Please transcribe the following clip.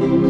you.